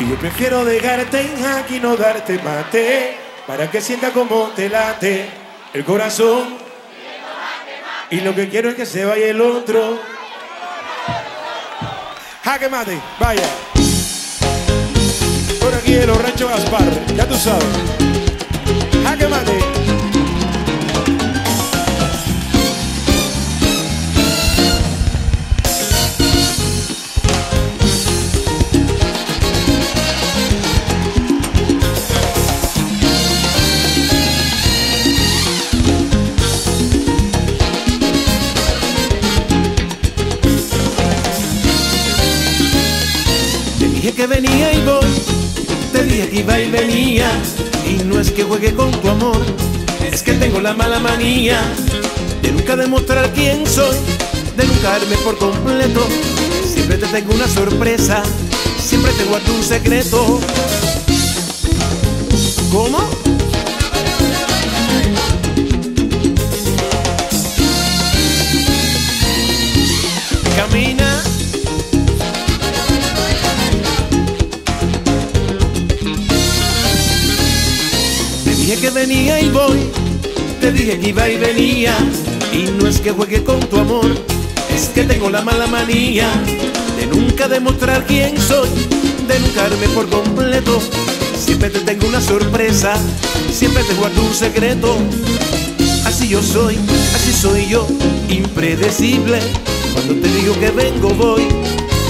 Y yo prefiero dejarte en jaque y no darte mate para que sienta como te late el corazón. Y lo que quiero es que se vaya el otro. Jaque mate, vaya. Por aquí en los ranchos Gaspar, ya tú sabes. Jaque mate. Que venía y voy, te dije que iba y venía. Y no es que juegue con tu amor, es que tengo la mala manía de nunca demostrar quién soy, de nunca darme por completo. Siempre te tengo una sorpresa, siempre te guardo un secreto. ¿Cómo? Venía y voy, te dije que iba y venía. Y no es que juegue con tu amor, es que tengo la mala manía de nunca demostrar quién soy, de nunca por completo. Siempre te tengo una sorpresa, siempre te guardo un secreto. Así yo soy, así soy yo, impredecible. Cuando te digo que vengo voy,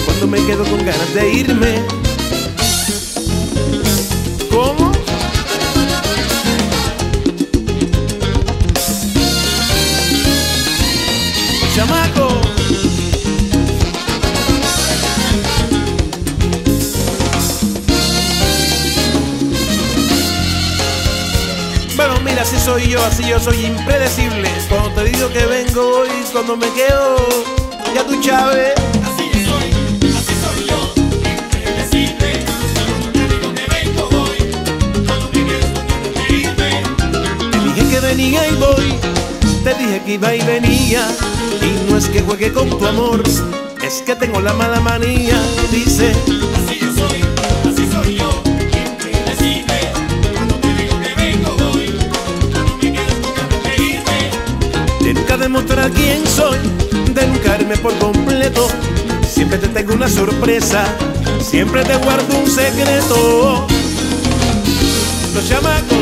cuando me quedo con ganas de irme. Chamaco. Bueno, mira, así soy yo, así yo soy impredecible. Cuando te digo que vengo y cuando me quedo, ya tú sabes. Así soy, así soy yo, impredecible. Cuando te digo que vengo voy, cuando me quedo con ganas de irme. Te dije que venía y voy, te dije que iba y venía. Y no es que juegue con tu amor, es que tengo la mala manía. Dice, Así yo soy, así soy yo, demostrar quién soy, de nunca darme por completo. Siempre te tengo una sorpresa, siempre te guardo un secreto. Los chamacos,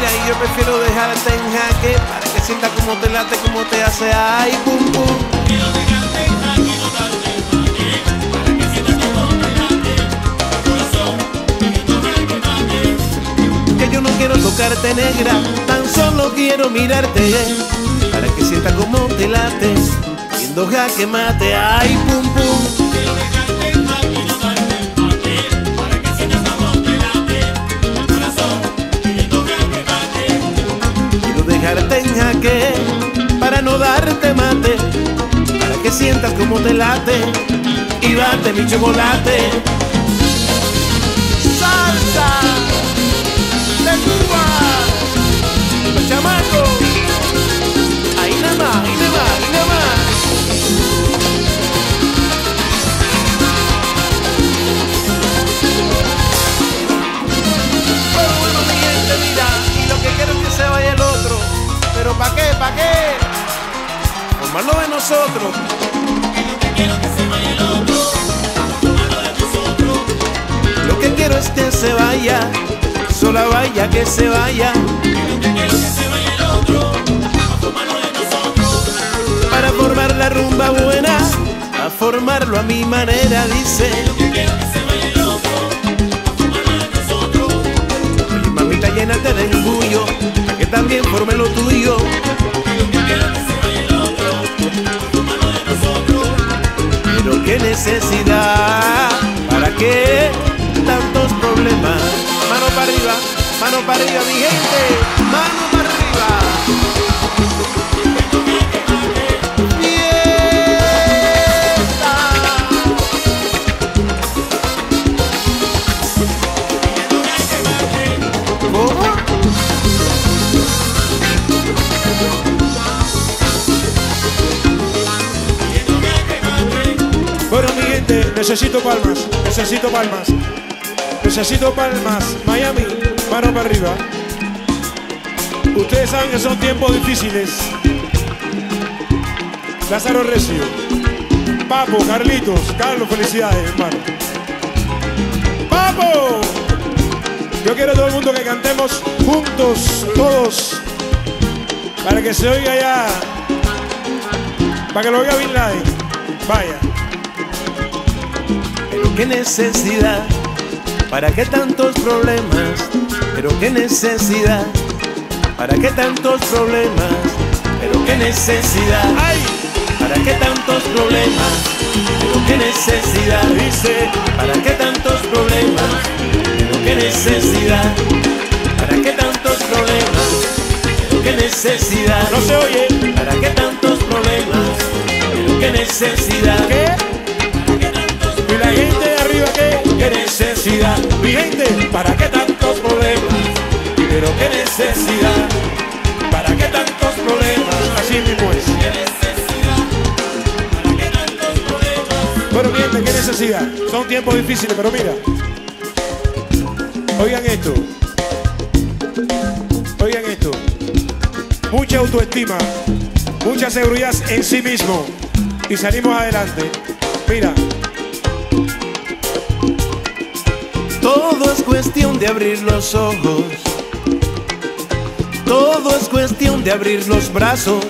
y yo prefiero dejarte en jaque para que sienta como te late, como te hace ay pum pum. Quiero dejarte en jaque, no darte mate, para que sientas como te late el corazón y no jaque. Que yo no quiero tocarte negra, tan solo quiero mirarte para que sienta como te late, viendo jaque mate ay pum pum. Quiero dejarte no darte mate, para que sientas como te late y date mi chocolate. Salsa de Cuba, los chamacos. Ahí nada ahí nada ahí nada más. Lo que quiero es que se vaya. Sola vaya, que se vaya. Para formar la rumba buena. A formarlo a mi manera, dice. Mamita, llénate de orgullo. Que también forme lo tuyo. mano para arriba, mi gente, mano para arriba. Bueno, mi gente, necesito palmas, necesito palmas. Necesito palmas, Miami mano para arriba. Ustedes saben que son tiempos difíciles. Lázaro Recio. Papo, Carlitos, Carlos, felicidades, hermano. ¡Papo! Yo quiero a todo el mundo que cantemos juntos, todos, para que se oiga ya, para que lo oiga Bin Laden. Vaya. Pero qué necesidad, ¿para qué tantos problemas? Pero qué necesidad, ¿para qué tantos problemas? Pero qué necesidad, ¡Ay! ¿para qué tantos problemas? Pero qué necesidad, Dice, ¿para qué tantos problemas? Pero qué necesidad, ¿para qué tantos problemas? Pero qué necesidad, no se oye. ¿para qué tantos problemas? Pero qué necesidad, ¿Qué? Necesidad. ¿Para qué tantos problemas? Pero qué necesidad. ¿Para qué tantos problemas? así mismo es. ¿Qué necesidad? ¿Para qué tantos problemas? Bueno, mi gente, ¿qué necesidad? Son tiempos difíciles, pero mira. Oigan esto. Oigan esto. Mucha autoestima, mucha seguridad en sí mismo. Y salimos adelante. Mira, cuestión de abrir los ojos. Todo es cuestión de abrir los brazos.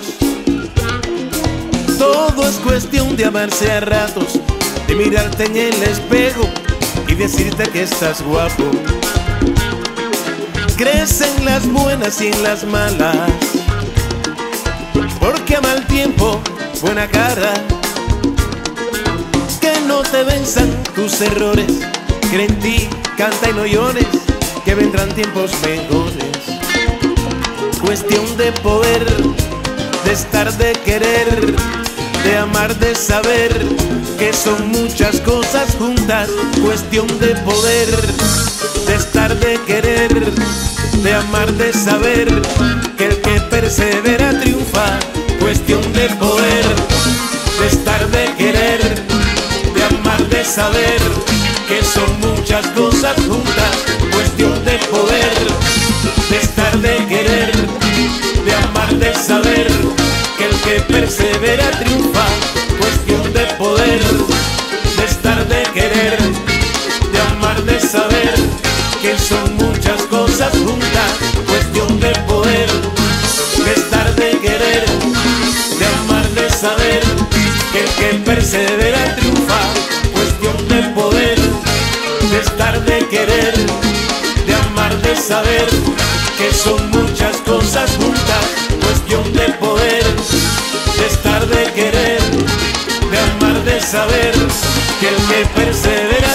Todo es cuestión de amarse a ratos, de mirarte en el espejo y decirte que estás guapo. Crees en las buenas y en las malas, porque a mal tiempo, buena cara. Que no te venzan tus errores, cree en ti, canta y no llores, que vendrán tiempos mejores. Cuestión de poder, de estar, de querer, de amar, de saber que son muchas cosas juntas. Cuestión de poder, de estar, de querer, de amar, de saber que el que persevera triunfa. Cuestión de poder, de estar, de querer, de amar, de saber que son muchas cosas juntas. Cuestión de poder, de estar, de querer, de amar, de saber que el que persevera triunfa. Cuestión de poder, de estar, de querer, de amar, de saber que son muchas cosas juntas. Cuestión de poder, de estar, de querer, de amar, de saber que el que persevera triunfa. De querer, de amar, de saber que son muchas cosas juntas. Cuestión de poder, de estar, de querer, de amar, de saber que el que persevera